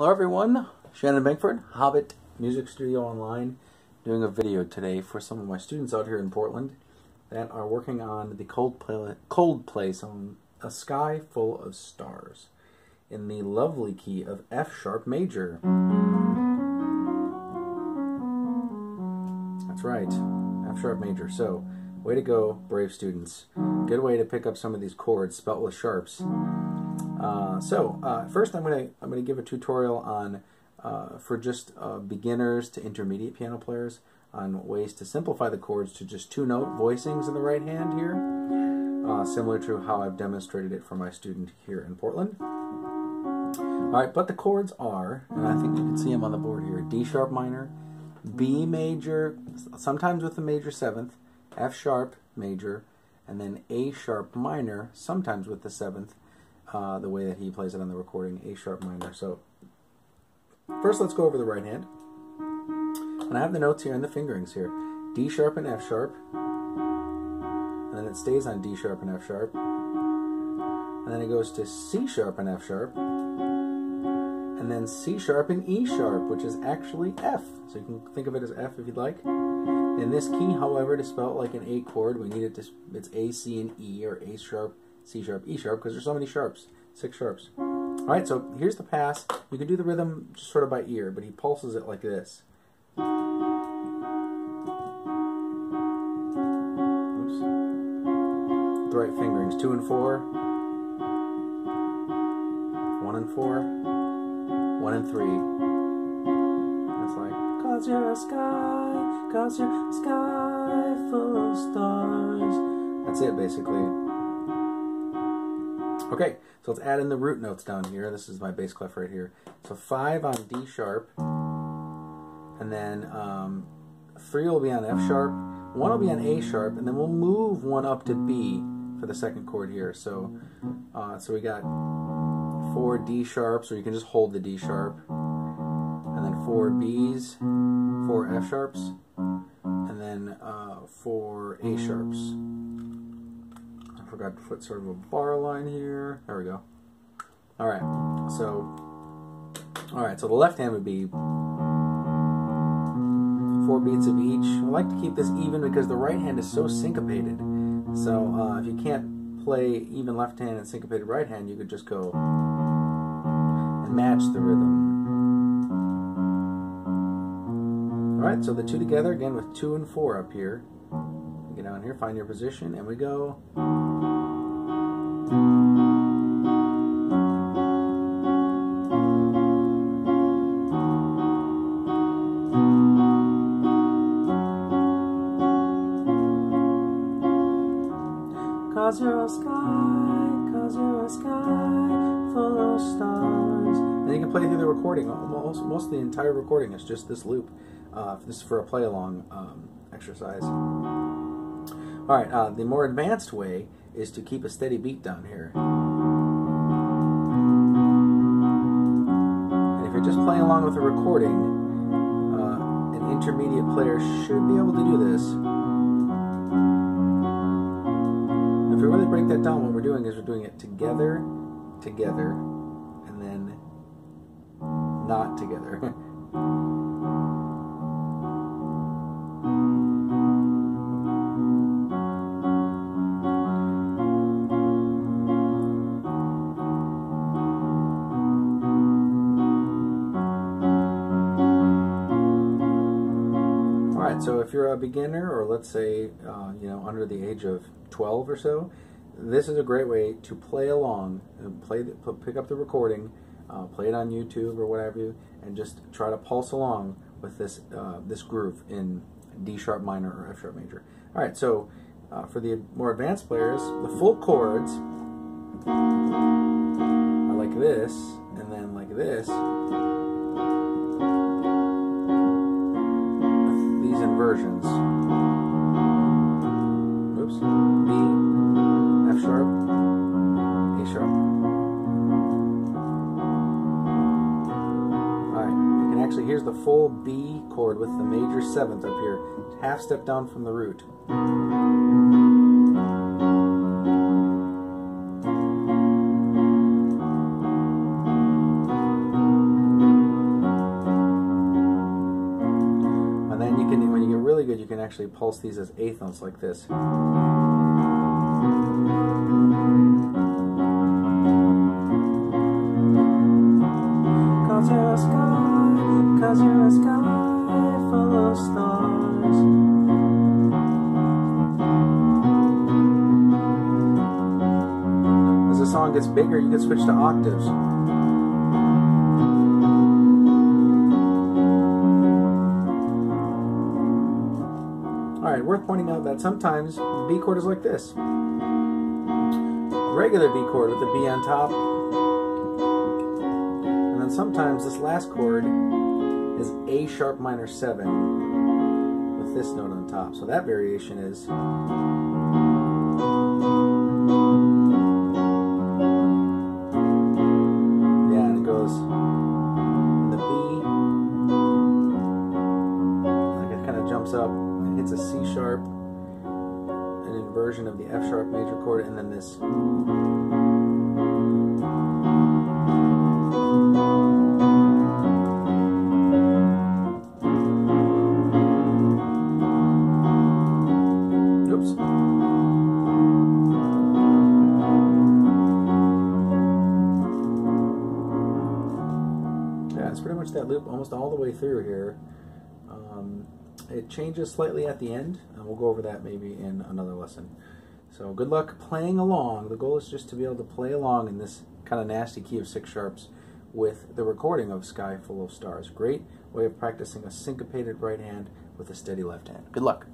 Hello everyone, Shannon Bengford, Hobbit Music Studio Online, doing a video today for some of my students out here in Portland that are working on the Coldplay, Coldplay song, A Sky Full of Stars, in the lovely key of F sharp major. That's right, F sharp major. So, way to go, brave students. Good way to pick up some of these chords spelt with sharps. Uh, so uh, first, I'm gonna I'm gonna give a tutorial on uh, for just uh, beginners to intermediate piano players on ways to simplify the chords to just two note voicings in the right hand here, uh, similar to how I've demonstrated it for my student here in Portland. All right, but the chords are, and I think you can see them on the board here: D sharp minor, B major, sometimes with the major seventh, F sharp major, and then A sharp minor, sometimes with the seventh uh, the way that he plays it on the recording, A sharp minor. So first let's go over the right hand. And I have the notes here and the fingerings here. D sharp and F sharp. And then it stays on D sharp and F sharp. And then it goes to C sharp and F sharp. And then C sharp and E sharp, which is actually F. So you can think of it as F if you'd like. In this key, however, to spell it like an A chord, we need it to, it's A, C, and E, or A sharp, C sharp, E sharp, because there's so many sharps, six sharps. All right, so here's the pass. You can do the rhythm just sort of by ear, but he pulses it like this. Oops. The right fingerings, two and four, one and four, one and three. That's like, cause you're a sky, cause you're a sky full of stars. That's it, basically. Okay, so let's add in the root notes down here. This is my bass clef right here. So five on D sharp, and then um, three will be on F sharp, one will be on A sharp, and then we'll move one up to B for the second chord here. So, uh, so we got four D sharps, or you can just hold the D sharp, and then four Bs, four F sharps, and then uh, four A sharps I forgot to put sort of a bar line here. There we go. All right, so, all right, so the left hand would be four beats of each. I like to keep this even because the right hand is so syncopated. So uh, if you can't play even left hand and syncopated right hand, you could just go and match the rhythm. All right, so the two together, again with two and four up here. Get down here, find your position, and we go. Cause you're a sky, cause you're a sky full of stars. And you can play through the recording. Almost, most of the entire recording is just this loop. Uh, this is for a play along um, exercise. All right, uh, the more advanced way is to keep a steady beat down here. And if you're just playing along with a recording, uh, an intermediate player should be able to do this. If we really break that down, what we're doing is we're doing it together, together, and then not together. if you're a beginner or let's say uh, you know under the age of 12 or so, this is a great way to play along, and play the, pick up the recording, uh, play it on YouTube or whatever you, and just try to pulse along with this uh, this groove in D sharp minor or F sharp major. All right, so uh, for the more advanced players, the full chords are like this, and then like this. Versions. Oops. B, F sharp, A sharp. Alright, you can actually, here's the full B chord with the major seventh up here, half step down from the root. Can actually pulse these as eighth notes like this. Cause you're a sky, cause you're a sky full of stars. As the song gets bigger, you can switch to octaves. Alright, worth pointing out that sometimes the B chord is like this. Regular B chord with the B on top. And then sometimes this last chord is A sharp minor 7 with this note on top. So that variation is Yeah, and it goes the B. Like it kind of jumps up hits a C sharp, an inversion of the F sharp major chord, and then this. Oops. Yeah, it's pretty much that loop almost all the way through here. It changes slightly at the end, and we'll go over that maybe in another lesson. So good luck playing along. The goal is just to be able to play along in this kind of nasty key of six sharps with the recording of Sky Full of Stars. Great way of practicing a syncopated right hand with a steady left hand. Good luck.